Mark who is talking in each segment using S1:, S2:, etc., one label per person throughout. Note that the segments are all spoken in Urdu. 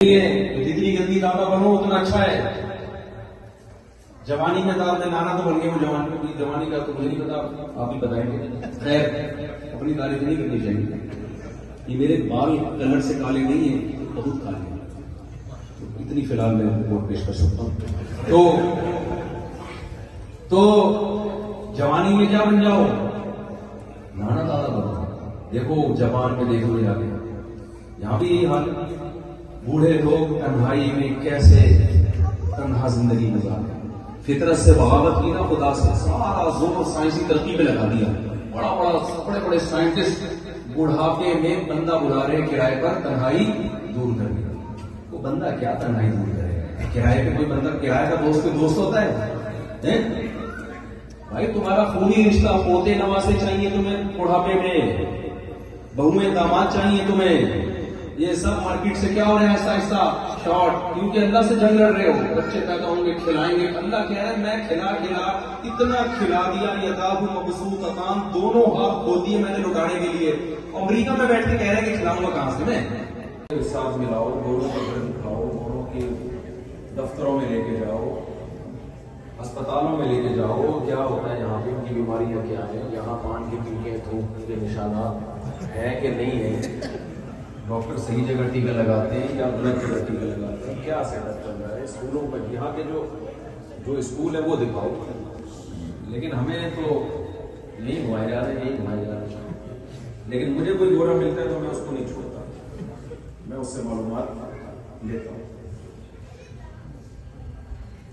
S1: جتنی جلدی دادا بنو، اتنا اچھا ہے۔ جوانی میں داد میں نانا تو بن گئے وہ جوانی میں جوانی کا تو مجھے نہیں پتا، آپ ہی بتائیں گے۔ خیر، اپنی تعریف نہیں کرنی چاہیے۔ یہ میرے بال کلر سے کالے نہیں ہیں، بہت کالے ہیں۔ اتنی فی الحال میں ووٹ پیش کر سکتا ہوں۔ تو تو جوانی میں کیا بن جاؤ؟ نانا دادا بنو۔ دیکھو، جاپان میں دیکھو جا کے یہاں بھی یہی حال بوڑھے لوگ تنہائی میں کیسے تنہا زندگی گزارے فطرت سے بغاوت کی نا، خدا سے سارا زور سائنسی ترقی میں لگا دیا۔ بڑا بڑا بڑے بڑے سائنٹسٹ بڑھاپے میں بندہ بلا رہے کرائے پر تنہائی دور کر دیا۔ وہ بندہ کیا تنہائی دور کرے؟ کرائے پہ کوئی بندہ، کرائے کا دوست دوست ہوتا ہے؟ بھائی، تمہارا خونی رشتہ پوتے نوازے چاہیے تمہیں، بڑھاپے میں۔ بہویں داماد چاہیے تمہیں۔ یہ سب مارکیٹ سے کیا ہو رہے ہیں ایسا ایسا شارٹ کیونکہ اللہ سے جنگ لڑ رہے ہو۔ بچے پیدا ہوں گے، کھلائیں گے۔ اللہ کہہ رہے ہیں میں کھلا کھلا اتنا کھلا دیا، یہ مبسوط اقام دونوں ہاتھ کھو دیے میں نے لٹانے کے لیے۔ امریکہ میں بیٹھ کے کہہ رہے ہیں کہ کھلاؤں گا کہاں سے؟ میں۔ ساتھ ملاؤ دونوں کا گھر دکھاؤ دونوں کے دفتروں میں لے کے جاؤ اسپتالوں میں لے کے جاؤ۔ کیا ہوتا ہے یہاں پہ؟ ان کی بیماریاں کیا ہیں؟ یہاں پان کے ٹیکے تھوک کے نشانات ہیں کہ نہیں ہیں؟ ڈاکٹر صحیح جگہ ٹیکا لگاتے ہیں یا غلط جگہ ٹیکا لگاتے ہیں؟ کیا سیٹ اپ چل رہا ہے اسکولوں میں؟ یہاں کے جو جو اسکول ہے وہ دکھاؤ۔ لیکن ہمیں تو یہی گھمائے جا رہے ہیں گھمائے جا رہے لیکن مجھے کوئی گورا ملتا ہے تو میں اس کو نہیں چھوڑتا۔ میں اس سے معلومات لیتا ہوں۔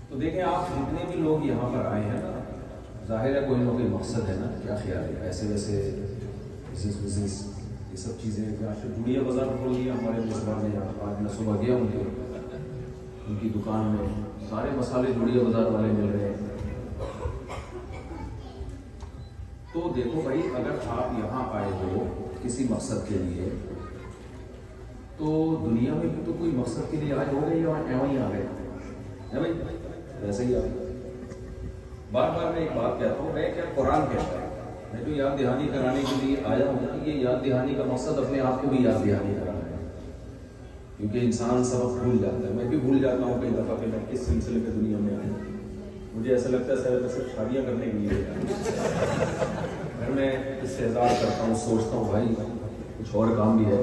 S1: تو دیکھیں، آپ جتنے بھی لوگ یہاں پر آئے ہیں نا، ظاہر ہے کوئی نہ کوئی مقصد ہے نا، کیا خیال ہے؟ ایسے ویسے بزنس بزنس یہ سب چیزیں جڑیا بازار کھول دیا ہمارے مسلمان نے یہاں آج میں صبح گیا ان کے ان کی دکان میں سارے مسالے جڑیا بازار والے مل رہے ہیں۔ تو دیکھو بھائی، اگر آپ یہاں آئے ہو کسی مقصد کے لیے، تو دنیا میں بھی تو کوئی مقصد کے لیے آج ہو گئی اور ایوں ہی آ گئے؟ بھائی، ویسے ہی آ گئے۔ بار بار میں ایک بات کہتا ہوں، میں کیا قرآن کہتا ہے میں جو یاد دہانی کرانے کے لیے آیا ہوں یہ یاد دہانی کا مقصد اپنے آپ کو بھی یاد دہانی کرانا ہے۔ کیونکہ انسان سبق بھول جاتا ہے۔ میں بھی بھول جاتا ہوں کئی دفعہ کہ میں کس سلسلے میں دنیا میں آیا مجھے ایسا لگتا ہے سر میں صرف شادیاں کرنے کے لیے پھر میں اس سے اظہار کرتا ہوں، سوچتا ہوں، بھائی، کچھ اور کام بھی ہے۔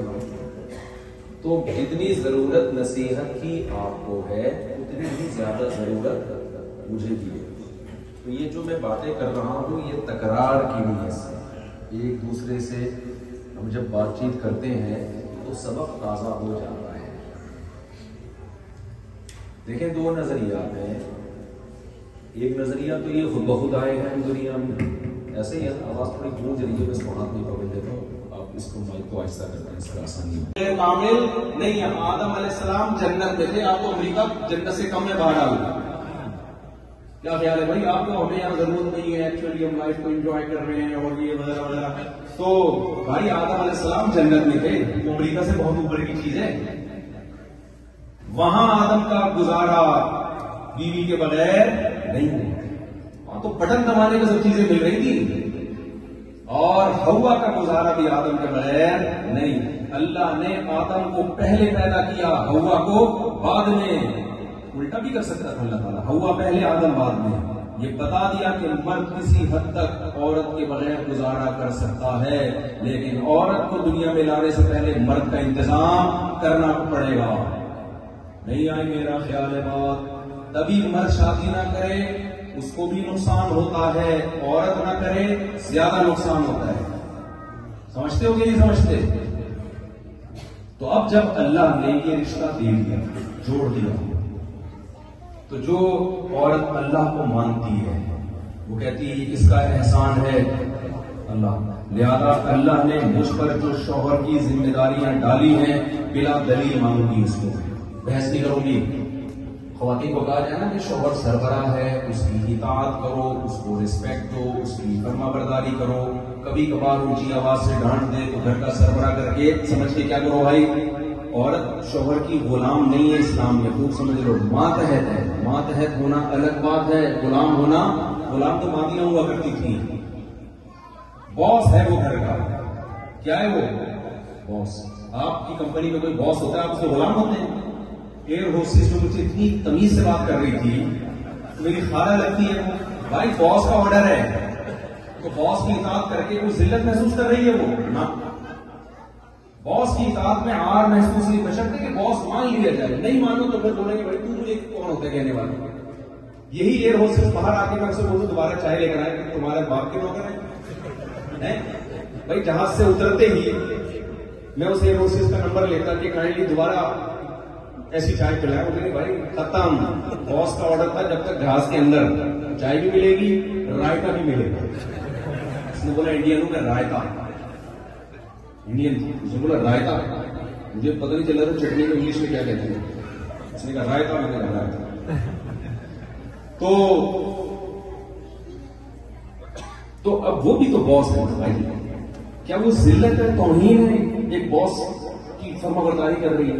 S1: تو جتنی ضرورت نصیحت کی آپ کو ہے، اتنی ہی زیادہ ضرورت مجھے بھی ہے۔ تو یہ جو میں باتیں کر رہا ہوں، یہ تکرار کی نیت سے۔ ایک دوسرے سے ہم جب بات چیت کرتے ہیں، تو سبق تازہ ہو جاتا ہے۔ دیکھیں، دو نظریات ہیں۔ ایک نظریہ تو یہ خود بخود آئے ہیں دنیا میں۔ ایسے ہی آواز تھوڑی گونج رہی ہے، میں اس کو ہاتھ نہیں پکڑ دیتا ہوں۔ آپ اس کو مائک کو آہستہ کرتے ہیں، اس کا آسانی کامل نہیں ہے آدم علیہ السلام جنت میں تھے، آپ کو امریکہ جنت سے کم میں باہر ڈال کیا خیال ہے بھائی؟ آپ کو ہمیں یہاں ضرورت نہیں ہے ایکچولی ہم لائف کو انجوائے کر رہے ہیں اور یہ وغیرہ وغیرہ۔ تو بھائی، آدم علیہ السلام جنت میں تھے۔ امریکہ سے بہت اوپر کی چیز ہے۔ وہاں آدم کا گزارا بیوی کے بغیر نہیں وہاں تو بٹن دبانے میں سب چیزیں مل رہی تھی اور ہوا کا گزارا بھی آدم کے بغیر نہیں۔ اللہ نے آدم کو پہلے پیدا کیا ہوا کو بعد میں۔ الٹا بھی کر سکتا تھا اللہ تعالیٰ۔ ہوا پہلے آدم بعد میں۔ یہ بتا دیا کہ مرد کسی حد تک عورت کے بغیر گزارا کر سکتا ہے، لیکن عورت کو دنیا میں لانے سے پہلے مرد کا انتظام کرنا پڑے گا۔ نہیں آئی میرا خیال ہے بات۔ تبھی مرد شادی نہ کرے، اس کو بھی نقصان ہوتا ہے۔ عورت نہ کرے، زیادہ نقصان ہوتا ہے۔ سمجھتے ہو کہ نہیں سمجھتے؟ تو اب جب اللہ نے یہ رشتہ دے دیا، جوڑ دیا۔ تو جو عورت اللہ کو مانتی ہے، وہ کہتی ہے، اس کا احسان ہے اللہ۔ لہذا اللہ نے مجھ پر جو شوہر کی ذمہ داریاں ڈالی ہیں، بلا دلیل مانوں گی اس کو۔ بحث نہیں کروں گی۔ خواتین کو کہا جائے نا کہ شوہر سربراہ ہے، اس کی اطاعت کرو، اس کو رسپیکٹ دو، اس کی فرما برداری کرو۔ کبھی کبھار اونچی آواز سے ڈانٹ دے تو گھر کا سربراہ کر کے، سمجھ کے کیا کرو بھائی؟ عورت شوہر کی غلام نہیں ہے اسلام میں۔ خوب سمجھ لو۔ ماتحت ہے۔ ماتحت ہونا الگ بات ہے۔ غلام ہونا، غلام تو مادیاں ہوا کرتی تھی۔ باس ہے وہ گھر کا۔ کیا ہے وہ؟ باس آپ کی کمپنی میں کوئی باس ہوتا ہے؟ آپ اس کے غلام ہوتے ہیں۔ ایئر ہوسٹس جو مجھ سے اتنی تمیز سے بات کر رہی تھی میری خالہ لگتی ہے۔ بھائی باس کا آرڈر ہے۔ تو باس کی اطاعت کر کے کوئی ذلت محسوس کر رہی ہے وہ۔ نہ۔ باس کی اطاعت میں آر محسوس نہیں بشرتے کہ باس مان لیا جائے۔ نہیں مانو تو پھر بولیں گے بھائی، تو مجھے کون ہوتا ہے کہنے والے یہی ایئر ہوسٹس باہر آ کے میں سے بولوں، دوبارہ چائے لے کر آئے کہ تمہارے باپ کے نوکر ہیں۔ بھائی، جہاز سے اترتے ہی میں اس ایئر ہوسٹس کا نمبر لیتا کہ کائنڈلی دوبارہ ایسی چائے پلائے۔ وہ بھائی، ختم۔ باس کا آرڈر تھا جب تک جہاز کے اندر چائے بھی ملے گی، رائتا بھی ملے گا۔ اس نے بولا انڈین میں رائتا۔ انڈین اس نے بولا رائتا۔ مجھے پتہ نہیں چلا تھا چٹنی کو انگلش میں کیا کہتے ہیں۔ اس نے کہا رائتا میں نے کہا رائتا۔ تو تو اب وہ بھی تو باس ہے بھائی۔ کیا وہ ذلت ہے توہین ہے ایک باس کی فرما برداری کر رہی ہے؟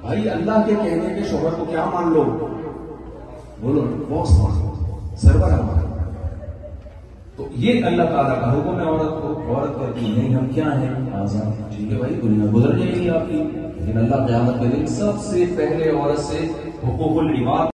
S1: بھائی اللہ کے کہنے کے شوہر کو کیا مان لو؟ بولو باس مان لو سرور مان تو یہ اللہ تعالیٰ کا حکم ہے عورت کو، عورت کہتی نہیں، ہم کیا ہیں؟ آزاد ٹھیک ہے بھائی، دنیا گزر جائے گی آپ کی۔ لیکن اللہ قیامت کے دن سب سے پہلے عورت سے حقوق العباد